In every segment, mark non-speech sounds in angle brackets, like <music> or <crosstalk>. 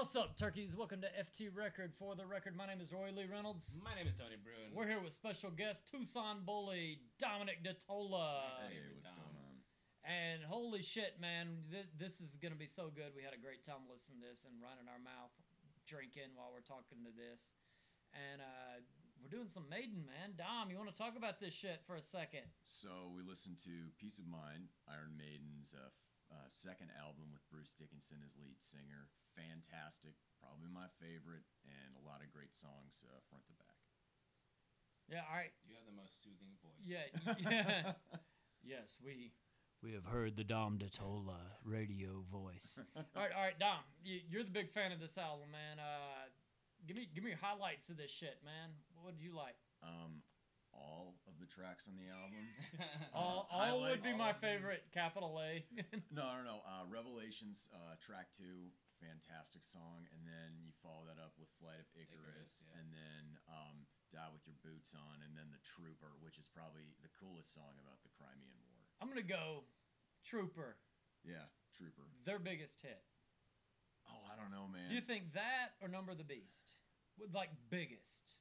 What's up, turkeys? Welcome to FT Record. For the record, my name is Roy Lee Reynolds. My name is Tony Bruin. We're here with special guest Tucson bully Dominic DeTola. Hey, Hey, what's Dom. going on? And holy shit, man, th- this is gonna be so good. We had a great time listening to this and running our mouth, drinking while we're talking to this. And uh, we're doing some Maiden, man. Dom, you want to talk about this shit for a second? So we listened to "Piece of Mind," Iron Maiden's uh, f- uh, second album with Bruce Dickinson as lead singer. Fantastic, probably my favorite, and a lot of great songs uh, front to back. Yeah. All right. You have the most soothing voice. Yeah. <laughs> yeah. yes, we. We have heard the Dom DeTola radio voice. <laughs> all right, all right, Dom, you, you're the big fan of this album, man. Uh, give me, give me your highlights of this shit, man. What did you like? Um, all of the tracks on the album. <laughs> All, all would be my favorite, capital A. <laughs> no, no, no. Uh, Revelations, uh, track two, fantastic song, and then you follow that up with Flight of Icarus, Icarus, yeah. and then um, Die with Your Boots On, and then The Trooper, which is probably the coolest song about the Crimean War. I'm gonna go, Trooper, Yeah, Trooper. their biggest hit. Oh, I don't know, man. Do you think that or Number of the Beast? With like biggest?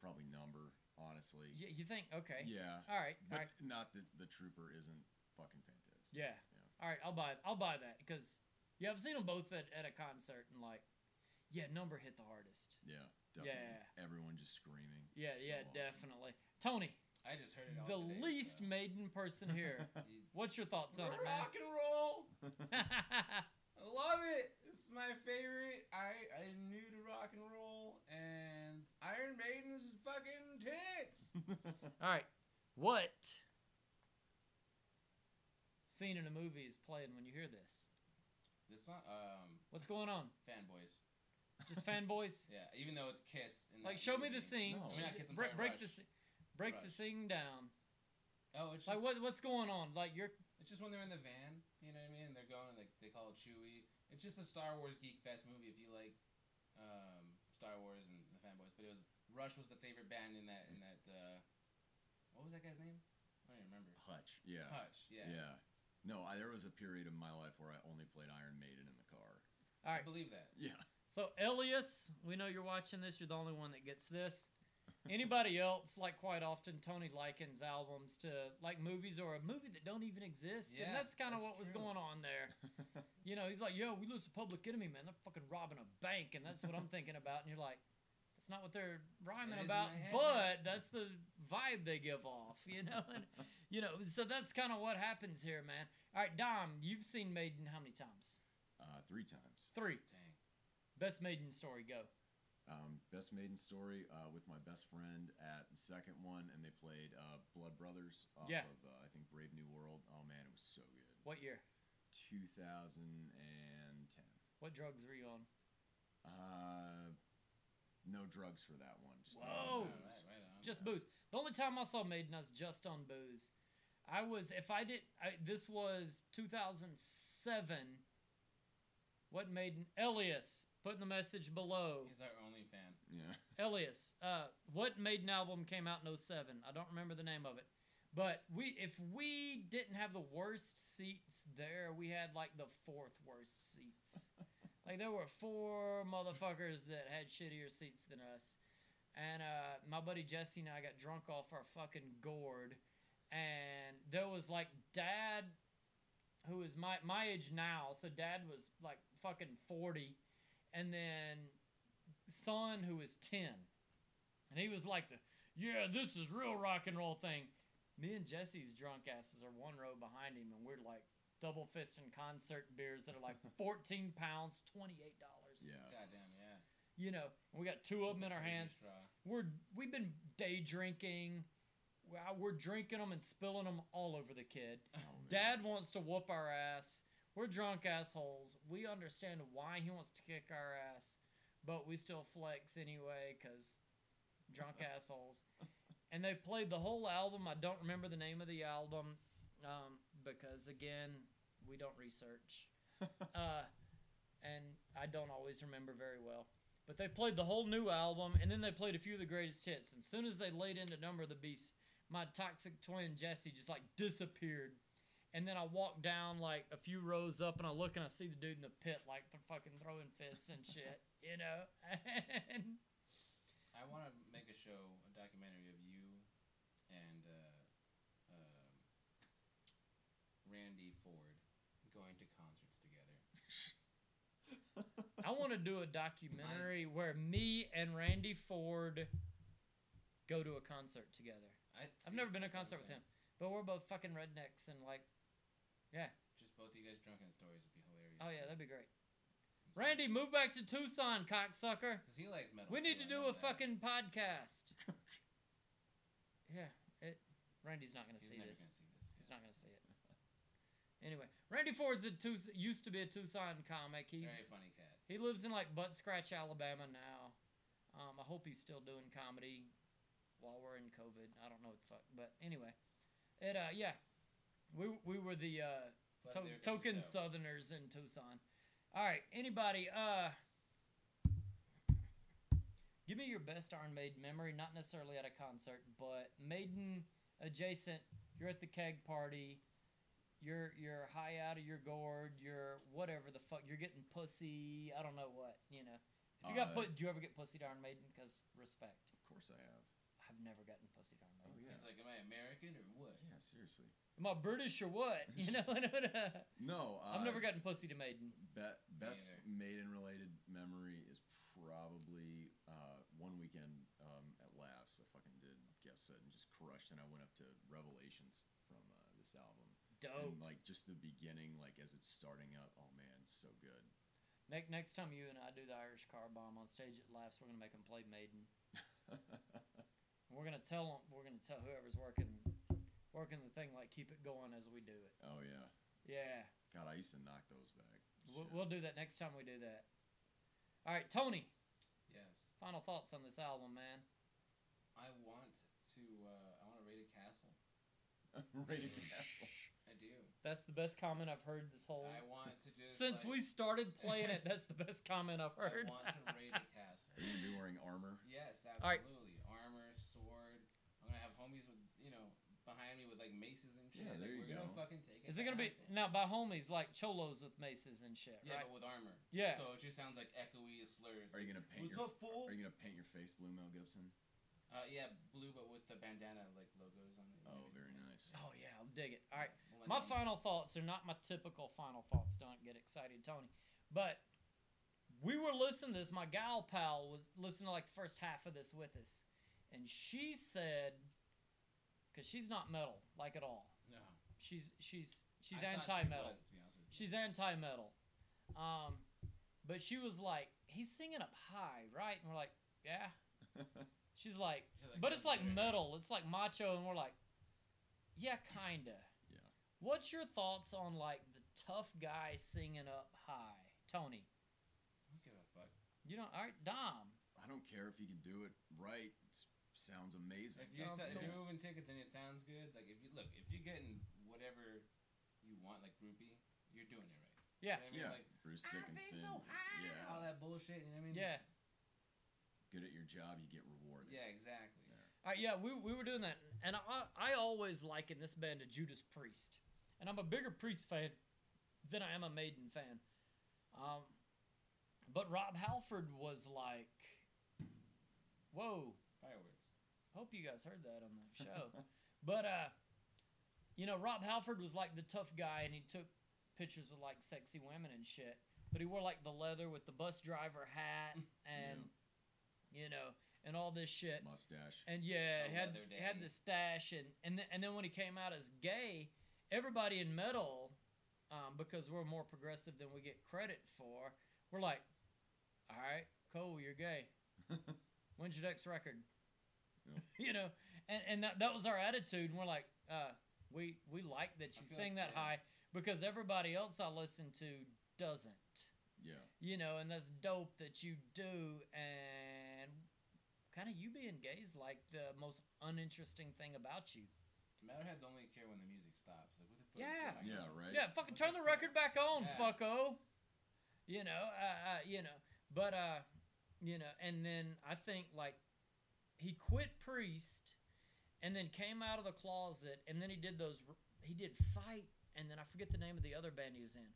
Probably number, honestly. You, you think? Okay. Yeah. All right. But all right. not that the Trooper isn't fucking fantastic. Yeah. Yeah. All right. I'll buy. I'll buy that because yeah, I've seen them both at, at a concert and like, yeah, Number hit the hardest. Yeah, definitely. Yeah. Everyone just screaming. Yeah. So yeah. awesome. Definitely. Tony, I just heard it all the today, least so. maiden person here. <laughs> What's your thoughts on it, man? Rock and roll. <laughs> I love it. This is my favorite. I I'm new to rock and roll, and Iron Maiden's fucking tits. <laughs> All right. What scene in a movie is playing when you hear this? this one, um, What's going on? fanboys. Just fanboys? <laughs> Yeah, even though it's Kiss. In Like, that show me movie. the scene. No. I mean, not Kiss, I'm break sorry, break Rush. the scene. Break the Rush. scene down. Oh, it's just, Like what what's going on? Like you're it's just when they're in the van. You know what I mean? They're going. Like they call it Chewie. It's just a Star Wars geek fest movie. If you like um, Star Wars and the fanboys, but it was Rush was the favorite band in that in that. Uh, what was that guy's name? I don't even remember. Hutch. Yeah. Hutch. Yeah. Yeah. No, I, there was a period in my life where I only played Iron Maiden in the car. all I believe that. Yeah. So Elias, we know you're watching this. You're the only one that gets this. Anybody <laughs> else, like quite often, Tony likens albums to like movies or a movie that don't even exist, Yeah, and that's kind of that's what was going on there. <laughs> You know, he's like, "Yo, we lose to Public Enemy, man. They're fucking robbing a bank," and that's what I'm thinking about. And you're like, "That's not what they're rhyming It is in about, but that's the vibe they give off." You know, and <laughs> you know, so that's kind of what happens here, man. All right, Dom, you've seen Maiden how many times? Uh, three times. Three. Dang. Best Maiden story, go. Um, best Maiden story uh, with my best friend at the second one, and they played uh, Blood Brothers off Yeah. of uh, I think Brave New World. Oh man, it was so good. What year? 2010. What drugs were you on? Uh, no drugs for that one. Just Whoa. Booze. right, right on. Just booze. The only time I saw Maiden, I was just on booze. I was, if I did, I, this was 2007. What Maiden? Elias, put in the message below. He's our only fan. Yeah. <laughs> Elias, uh, what Maiden album came out in 07? I don't remember the name of it. But we, if we didn't have the worst seats there, we had like the fourth worst seats. <laughs> like there were four motherfuckers that had shittier seats than us. And uh, my buddy Jesse and I got drunk off our fucking gourd. And there was like dad, who is my my age now. So dad was like fucking forty, and then son who was ten, and he was like the yeah this is real rock and roll thing. Me and Jesse's drunk asses are one row behind him, and we're like double fisting concert beers that are like <laughs> fourteen pounds, twenty eight dollars. Yeah. Goddamn, yeah. You know, we got two of them in our hands. We're we've been day drinking. We're- We're drinking them and spilling them all over the kid. Oh. Dad wants to whoop our ass. We're drunk assholes. We understand why he wants to kick our ass, but we still flex anyway because drunk <laughs> assholes. And they played the whole album. I don't remember the name of the album um, because, again, we don't research. <laughs> uh, and I don't always remember very well. But they played the whole new album, and then they played a few of the greatest hits. And as soon as they laid into Number of the Beast, my toxic twin Jesse just like disappeared. and then I walk down like a few rows up, and I look and I see the dude in the pit, like they're fucking throwing fists and shit, <laughs> you know. and I want to make a show, a documentary of you and uh, um, Randy Ford going to concerts together. I want to do a documentary where me and Randy Ford go to a concert together. I, I've never been to a concert with him, but we're both fucking rednecks and like, yeah. Just both of you guys drunken stories would be hilarious. oh yeah, that'd be great. Randy, move back to Tucson, cocksucker. 'Cause he likes metal. We need too, to do a that. fucking podcast. <laughs> yeah, it. Randy's not gonna see this. gonna see this. He's yeah. not gonna see it. Anyway, Randy Ford's a Tucson, used to be a Tucson comic. He Very funny cat. He lives in like Butt Scratch, Alabama now. Um, I hope he's still doing comedy while we're in COVID. I don't know what the fuck, but anyway, it uh yeah, we we were the uh, to- token. Southerners in Tucson. All right, anybody uh. Give me your best Iron Maiden memory, not necessarily at a concert, but Maiden adjacent. You're at the keg party. You're you're high out of your gourd. You're whatever the fuck. You're getting pussy. I don't know what. You know. If you got Uh, put, do you ever get pussy to Iron Maiden? Because respect. Of course I have. I've never gotten pussy to Iron Oh Maiden. yeah. He's like, am I American or what? Yeah, seriously. Am I British or what? <laughs> You know. No, uh, I've never gotten pussy to Maiden. Be- best either. maiden related memory is probably uh, one weekend um, at Laffs. I fucking did guest set and just crushed, and I went up to Revelations from uh, this album. Dope. And like just the beginning, like as it's starting up, oh man, so good. Next, next time you and I do the Irish car bomb on stage at Laffs, we're gonna make them play Maiden. We're gonna tell them. We're gonna tell whoever's working, working the thing like keep it going as we do it. oh yeah, Yeah, God, I used to knock those back. we'll, we'll do that next time we do that. All right, Tony. Yes. Final thoughts on this album, man. I want to. Uh, I want to raid a castle. <laughs> raid a Castle. <laughs> I do. That's the best comment I've heard this whole. I want to just. Since we started <laughs> playing it, that's the best comment I've I heard. want to <laughs> raid a castle. Are you gonna be wearing armor? Yes, All right. absolutely. Armor, sword. I'm gonna have homies with you know behind me with like maces and shit. Yeah, there like, you we're gonna go. fucking take it. Is it gonna be now by homies like cholos with maces and shit, Yeah, right? but with armor. Yeah. So it just sounds like echoey slurs. Are you gonna paint What's your up, fool? Are you gonna paint your face blue, Mel Gibson? Uh, yeah, blue, but with the bandana like logos on it. Oh, very nice. Oh yeah, I'll dig it. All right. We'll My let you- final thoughts are not my typical final thoughts. Don't get excited, Tony. But we were listening to this. My gal pal was listening to like the first half of this with us, and she said, because she's not metal like at all. No. She's she's she's I thought she anti-metal. was, to be honest with you. She's anti-metal. Um, but she was like, he's singing up high, right? And we're like, yeah. <laughs> She's like, You're but it's "Oh, like yeah." metal. It's like macho, and we're like, yeah, kinda. Yeah. What's your thoughts on like the tough guy singing up high, Tony? I don't give a fuck. You know, all right, Dom. I don't care if you can do it right. It sounds amazing. If, you Sounds if cool. you're moving tickets and it sounds good, like if you look, if you're getting whatever you want, like groupie, you're doing it right. Yeah, You know I mean? yeah, Like, Bruce "I feel Dickinson. so Yeah, all that bullshit. You know what I mean? yeah. good at your job, you get rewarded. Yeah, exactly. All right, yeah, we, we were doing that, and I I always liken this band to Judas Priest, and I'm a bigger Priest fan than I am a Maiden fan. Um, but Rob Halford was like, "Whoa, Fireworks. hope you guys heard that on the show." <laughs> but uh, you know, Rob Halford was like the tough guy, and he took pictures with like sexy women and shit. But he wore like the leather with the bus driver hat, <laughs> and you know, and all this shit. Mustache. And yeah, A he had leather he had the stash, and and then, and then when he came out as gay, everybody in metal, um, because we're more progressive than we get credit for, we're like, all right, cool, you're gay. <laughs> When's your next record? Yeah. <laughs> you know, and and that, that was our attitude. And we're like, uh, we we like that you sing like, that yeah. high because everybody else I listen to doesn't Yeah. you know, and that's dope that you do. And kind of you being gay is like the most uninteresting thing about you. Metalheads only care when the music stops. Like, what the fuck? Yeah. Is Yeah, on? right. Yeah, fucking What turn the the record back on, Yeah. fucko. You know, uh, uh, you know, but uh, you know, and then I think like he quit priest, and then came out of the closet, and then he did those. He did Fight and then I forget the name of the other band he was in.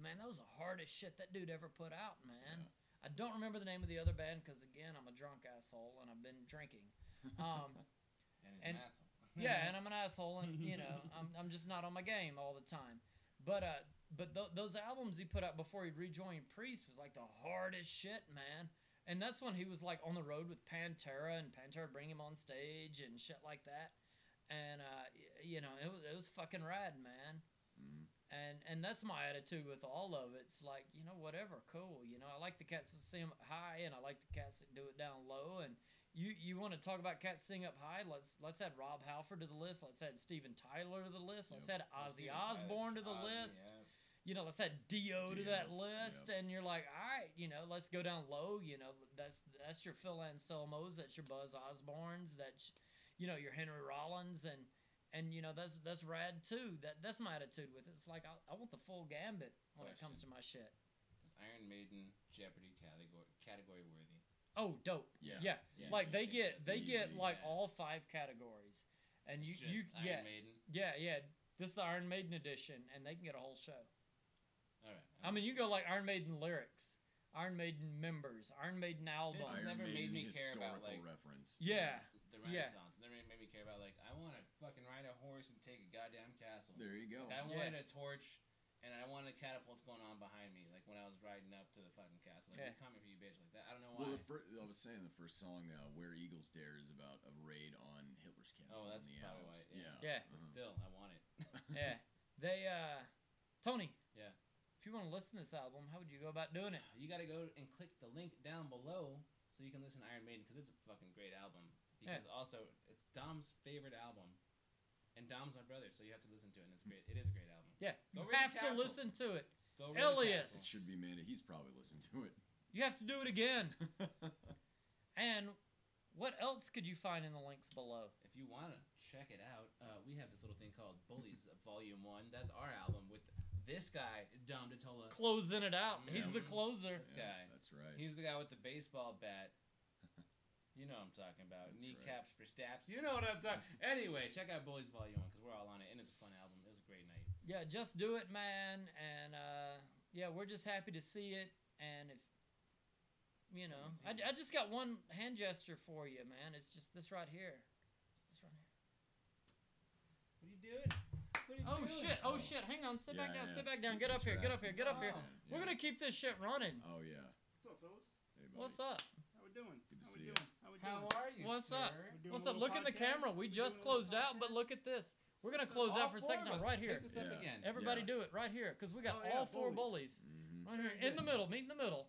Man, that was the hardest shit that dude ever put out, man. I don't remember the name of the other band because again, I'm a drunk asshole and I've been drinking. Um, <laughs> And And- an asshole. <laughs> yeah, and I'm an asshole, and you know, <laughs> I'm, I'm just not on my game all the time. But uh, but th- those albums he put out before he rejoined Priest was like the hardest shit, man. And that's when he was like on the road with Pantera, and Pantera bring him on stage and shit like that. And uh, y- you know, it was it was fucking rad, man. And and that's my attitude with all of it. It's like you know whatever, cool. You know I like the cats that sing up high, and I like the cats that do it down low. And you you want to talk about cats sing up high? Let's let's add Rob Halford to the list. Let's add Steven Tyler to the list. Let's Yep. add Ozzy Osbourne to the Ozzy, list. yeah. You know, let's add Dio, to that list. And you're like, all right, you know, let's go down low. You know, that's that's your Phil Anselmos, that's your Buzz Osbornes, that's you know your Henry Rollins, and and you know that's that's rad too. That that's my attitude with it. It's like I, I want the full gambit when it comes to my shit. Is Iron Maiden Jeopardy category category worthy? Oh, dope. Yeah. Yeah, Yeah, like they get it's they get like yeah. all five categories, and you Just you Iron yeah Maiden. yeah yeah. This is the Iron Maiden edition, and they can get a whole show. All right. I mean, you go like Iron Maiden lyrics, Iron Maiden members, Iron Maiden albums. This has never Maiden made me care about, like- reference. Yeah, the yeah. Renaissance never made me care about like I want to fucking ride a horse and take a goddamn castle. There you go. Like, I Yeah. wanted a torch and I wanted catapults going on behind me, like when I was riding up to the fucking castle. Like, Yeah. "I'm coming for you, bitch, like that. I don't know Well, why. the fir- I was saying the first song, uh, "Where Eagles Dare," is about a raid on Hitler's castle Oh, that's in the probably Alps. why, yeah. Yeah. but uh-huh. still, I want it. <laughs> yeah. They uh, Tony. Yeah. If you want to listen to this album, how would you go about doing it? You got to go and click the link down below so you can listen to Iron Maiden because it's a fucking great album. Yeah. Because also it's Dom's favorite album, and Dom's my brother, so you have to listen to it. and It's great. It is a great album. Yeah, Go you raid have to listen to it. Go raid Elias. Castle. It should be Manda. He's probably listened to it. You have to do it again. <laughs> And what else could you find in the links below? If you want to check it out, uh, we have this little thing called Bullies <laughs> Volume One. That's our album with this guy, Dom DeTola. Closing it out. He's the closer. This Yeah, guy. That's right. He's the guy with the baseball bat. You know what I'm talking about. That's Kneecaps for staps. You know what I'm talking. Anyway, check out Bullies Volume One because we're all on it, and it's a fun album. It was a great night. Yeah, just do it, man. And uh, yeah, we're just happy to see it. And if you know, I, I just got one hand gesture for you, man. It's just this right here. It's this right here. What are you doing? What are you Oh doing? shit! Oh shit! Hang on. Sit back down. yeah. Sit back down. Get Get up here. Get up here. Get up Oh, here. yeah. We're gonna keep this shit running. Oh yeah. What's up, fellas? Hey, buddy. What's up? How doing? Good to How see we you. doing? How we How doing? are you? What's sir? up? What's up? little Look in the camera. We just doing a little closed out, but look at this. We're gonna close all out for a second time us right pick here. this up Yeah. again. Everybody Yeah. do it right here, cause we got Oh, yeah, all four bullies. bullies Mhm. right here in the middle. Meet in the middle.